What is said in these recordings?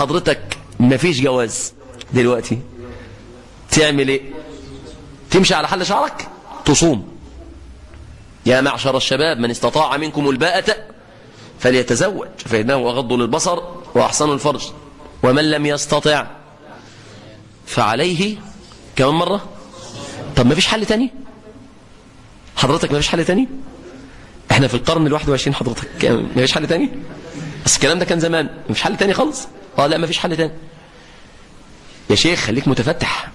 حضرتك مفيش جواز دلوقتي. تعمل إيه؟ تمشي على حل شعرك؟ تصوم. يا معشر الشباب من استطاع منكم الباءة فليتزوج فإنه أغض للبصر وأحسن الفرج. ومن لم يستطع فعليه كمان مرة. طب ما فيش حل تاني؟ حضرتك ما فيش حل تاني؟ إحنا في القرن الواحد وعشرين حضرتك ما فيش حل تاني؟ بس الكلام ده كان زمان ما فيش حل تاني خالص؟ آه لا ما فيش حل تاني. يا شيخ خليك متفتح.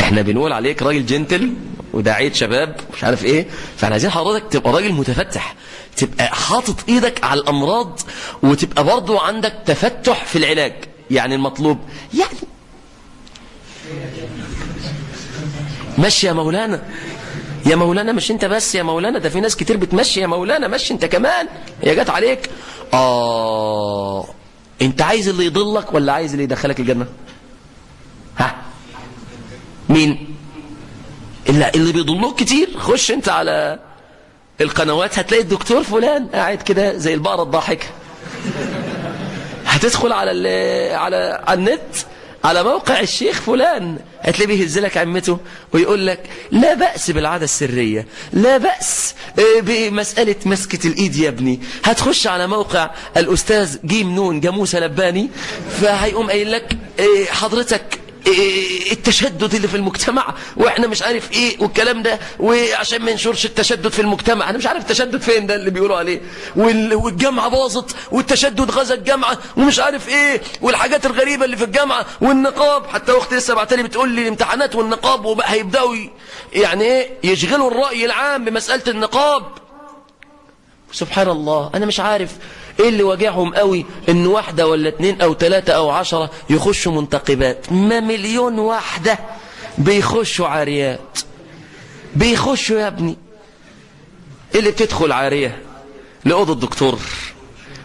إحنا بنقول عليك راجل جنتل وداعية شباب مش عارف إيه. فإحنا عايزين حضرتك تبقى راجل متفتح. تبقى حاطط إيدك على الأمراض وتبقى برضو عندك تفتح في العلاج. يعني المطلوب. يعني مشي يا مولانا. يا مولانا مش أنت بس يا مولانا ده في ناس كتير بتمشي. يا مولانا مشي أنت كمان. هي جت عليك. آه. انت عايز اللي يضلك ولا عايز اللي يدخلك الجنة؟ ها؟ مين؟ اللي, اللي بيضلوك كتير. خش انت على القنوات هتلاقي الدكتور فلان قاعد كده زي البقرة الضاحكة. هتدخل على على على النت على موقع الشيخ فلان. هتلاقيه بيهز لك عمته ويقول لك لا بأس بالعادة السرية لا بأس بمسألة مسكة الإيد يا ابني. هتخش على موقع الأستاذ جيم نون جاموسة لباني فهيقوم قايل لك حضرتك التشدد اللي في المجتمع وإحنا مش عارف إيه والكلام ده وعشان ما ينشرش التشدد في المجتمع. أنا مش عارف التشدد فين ده اللي بيقولوا عليه. والجامعة باظت والتشدد غزا الجامعة ومش عارف إيه والحاجات الغريبة اللي في الجامعة والنقاب. حتى أختي لسه بعتلي بتقول لي الامتحانات والنقاب وبقى هيبدأوا يعني إيه يشغلوا الرأي العام بمسألة النقاب. سبحان الله أنا مش عارف إيه اللي واجعهم قوي؟ إن واحدة ولا اتنين أو تلاتة أو عشرة يخشوا منتقبات. ما مليون واحدة بيخشوا عاريات بيخشوا يا ابني. اللي بتدخل عارية لأوضة الدكتور.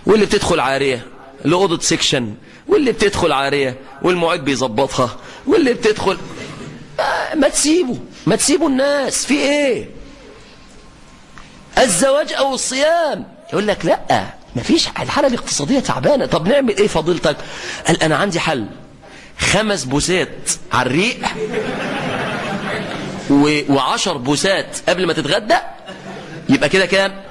واللي بتدخل عارية لأوضة سيكشن. واللي بتدخل عارية والمعيد بيظبطها. واللي بتدخل آه ما تسيبوا ما تسيبوا الناس. في إيه؟ الزواج أو الصيام. يقول لك لأ. مفيش الحالة الاقتصادية تعبانة. طب نعمل إيه فضيلتك؟ قال أنا عندي حل. خمس بوسات على الريق و... وعشر بوسات قبل ما تتغدى يبقى كده كام؟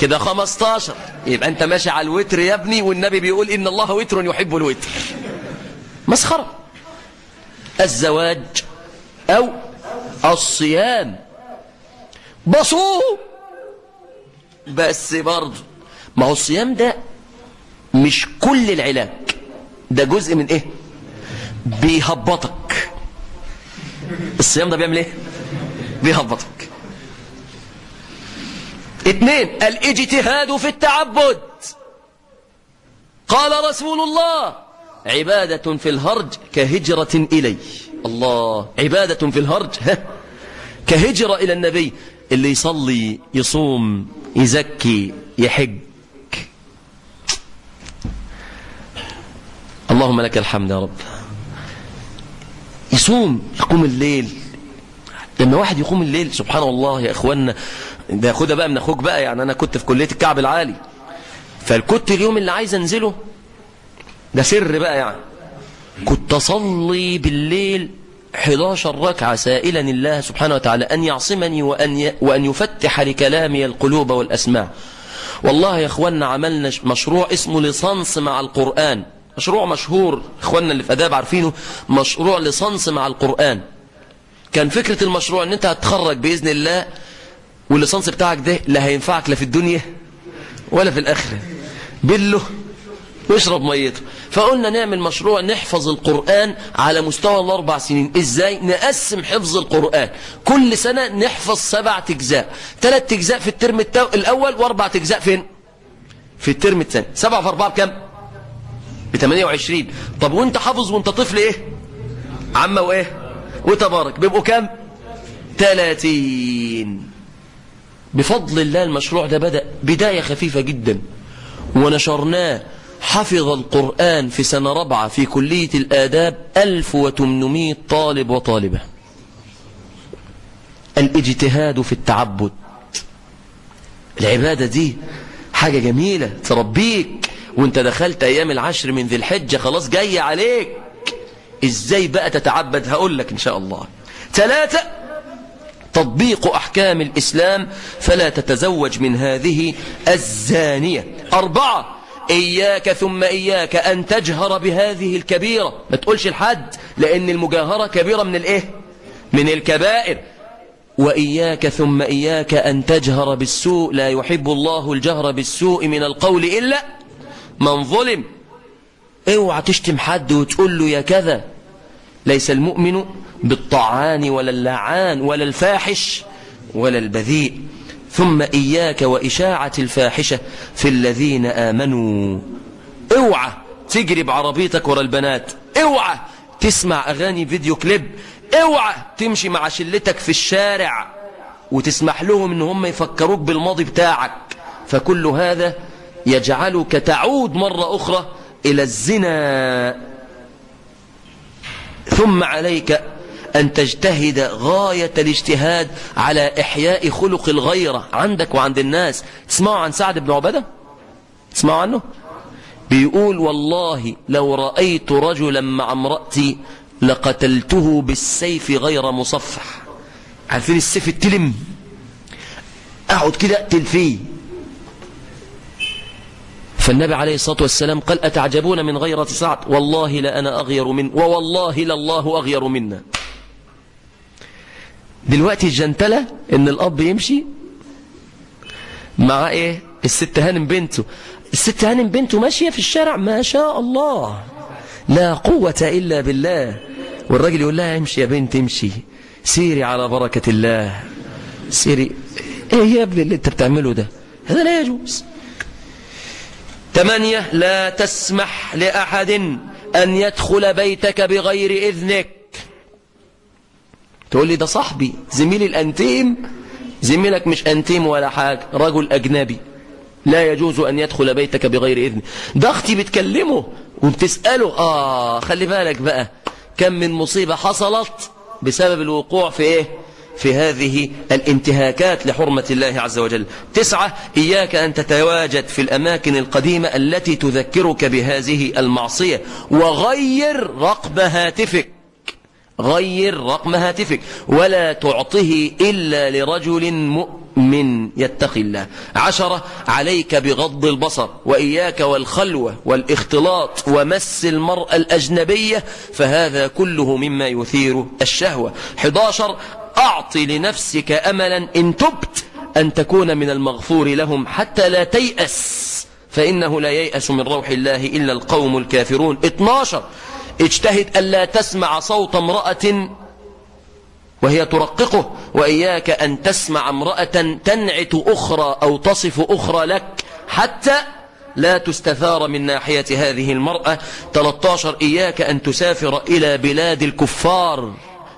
كده خمستاشر. يبقى أنت ماشي على الوتر يا ابني والنبي بيقول إن الله وتر يحب الوتر. مسخرة. الزواج أو الصيام. بصوم. بس برضه. ما هو الصيام ده مش كل العلاج. ده جزء من إيه؟ بيهبطك. الصيام ده بيعمل إيه؟ بيهبطك. اتنين الاجتهاد في التعبد. قال رسول الله عبادة في الهرج كهجرة إلي. الله عبادة في الهرج كهجرة إلى النبي. اللي يصلي يصوم يزكي يحج. اللهم لك الحمد يا رب. يصوم يقوم الليل. لما واحد يقوم الليل سبحان الله يا اخوانا ده خدها بقى من أخوك بقى يعني أنا كنت في كلية الكعب العالي. فالكنت اليوم اللي عايز أنزله ده سر بقى يعني. كنت أصلي بالليل 11 ركعة سائلا الله سبحانه وتعالى أن يعصمني وأن, ي... وأن يفتح لكلامي القلوب والأسماع. والله يا اخوانا عملنا مشروع اسمه لصنص مع القرآن. مشروع مشهور إخواننا اللي في آداب عارفينه مشروع لصنص مع القرآن. كان فكرة المشروع إن أنت هتخرج بإذن الله واللصنص بتاعك ده لا هينفعك لا في الدنيا ولا في الآخرة. بله واشرب ميته. فقلنا نعمل مشروع نحفظ القرآن على مستوى الأربع سنين. إزاي؟ نقسم حفظ القرآن. كل سنة نحفظ سبعة أجزاء ثلاث أجزاء في الترم. الأول وأربعة أجزاء فين؟ في الترم الثاني. سبعة في أربعة بكم ب 28 طب وانت حافظ وانت طفل إيه؟ عمة وايه؟ وتبارك. بيبقوا كام؟ 30 بفضل الله المشروع ده بدأ بداية خفيفة جدا. ونشرناه. حفظ القرآن في سنة رابعة في كلية الآداب 1800 طالب وطالبة. الاجتهاد في التعبد. العبادة دي حاجة جميلة. تربيك. وانت دخلت أيام العشر من ذي الحجة خلاص جاي عليك. إزاي بقى تتعبد؟ هقول لك إن شاء الله. ثلاثة تطبيق أحكام الإسلام فلا تتزوج من هذه الزانية. أربعة إياك ثم إياك أن تجهر بهذه الكبيرة. ما تقولش الحد لأن المجاهرة كبيرة من الإيه؟ من الكبائر. وإياك ثم إياك أن تجهر بالسوء لا يحب الله الجهر بالسوء من القول إلا من ظلم. اوعى تشتم حد وتقول له يا كذا. ليس المؤمن بالطعان ولا اللعان ولا الفاحش ولا البذيء. ثم إياك وإشاعة الفاحشة في الذين آمنوا. اوعى تجري بعربيتك ورا البنات. اوعى تسمع أغاني فيديو كليب. اوعى تمشي مع شلتك في الشارع وتسمح لهم إن هم يفكروك بالماضي بتاعك. فكل هذا يجعلك تعود مرة أخرى إلى الزنا. ثم عليك أن تجتهد غاية الاجتهاد على إحياء خلق الغيرة عندك وعند الناس. تسمعوا عن سعد بن عبادة؟ تسمعوا عنه؟ بيقول والله لو رأيت رجلا مع امرأتي لقتلته بالسيف غير مصفح. عارفين السيف التلم؟ أقعد كده أقتل فيه. فالنبي عليه الصلاة والسلام قال أتعجبون من غيرة سعد؟ والله لأنا أغير من ووالله لله أغير منا. دلوقتي الجنتلة إن الأب يمشي مع إيه؟ الست هانم بنته. الست هانم بنته ماشية في الشارع ما شاء الله. لا قوة إلا بالله. والراجل يقول لها امشي يا بنت امشي. سيري على بركة الله. سيري. إيه يا ابني اللي أنت بتعمله ده؟ هذا لا يجوز. ثمانية لا تسمح لأحد أن يدخل بيتك بغير إذنك. تقول لي ده صاحبي زميلي الأنتيم. زميلك مش أنتيم ولا حاجة رجل أجنبي. لا يجوز أن يدخل بيتك بغير إذن. ده أختي بتكلمه وبتسأله. آه خلي بالك بقى كم من مصيبة حصلت بسبب الوقوع في إيه؟ في هذه الانتهاكات لحرمة الله عز وجل. تسعة إياك أن تتواجد في الأماكن القديمة التي تذكرك بهذه المعصية. وغير رقم هاتفك. غير رقم هاتفك. ولا تعطه إلا لرجل مؤمن يتقي الله. عشرة عليك بغض البصر. وإياك والخلوة والاختلاط ومس المرأة الأجنبية. فهذا كله مما يثير الشهوة. 11 أعطي لنفسك أملا إن تبت أن تكون من المغفور لهم حتى لا تيأس فإنه لا ييأس من روح الله إلا القوم الكافرون. 12 اجتهد ألا تسمع صوت امرأة وهي ترققه وإياك أن تسمع امرأة تنعت أخرى أو تصف أخرى لك حتى لا تستثار من ناحية هذه المرأة. 13 إياك أن تسافر إلى بلاد الكفار.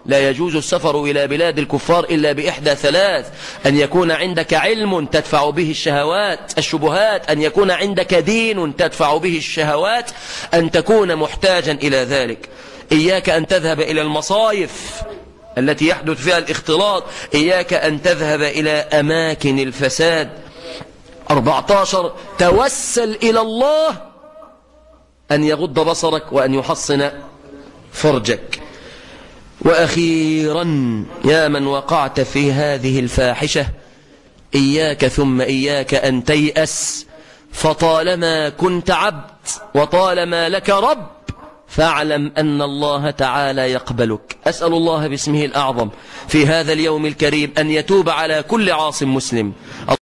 لا يجوز السفر إلى بلاد الكفار إلا بإحدى ثلاث. أن يكون عندك علم تدفع به الشهوات الشبهات. أن يكون عندك دين تدفع به الشهوات. أن تكون محتاجا إلى ذلك. إياك أن تذهب إلى المصايف التي يحدث فيها الاختلاط. إياك أن تذهب إلى أماكن الفساد. 14 توسل إلى الله أن يغض بصرك وأن يحصن فرجك. وأخيرا يا من وقعت في هذه الفاحشة إياك ثم إياك أن تيأس فطالما كنت عبد وطالما لك رب فاعلم أن الله تعالى يقبلك. أسأل الله باسمه الأعظم في هذا اليوم الكريم أن يتوب على كل عاصم مسلم.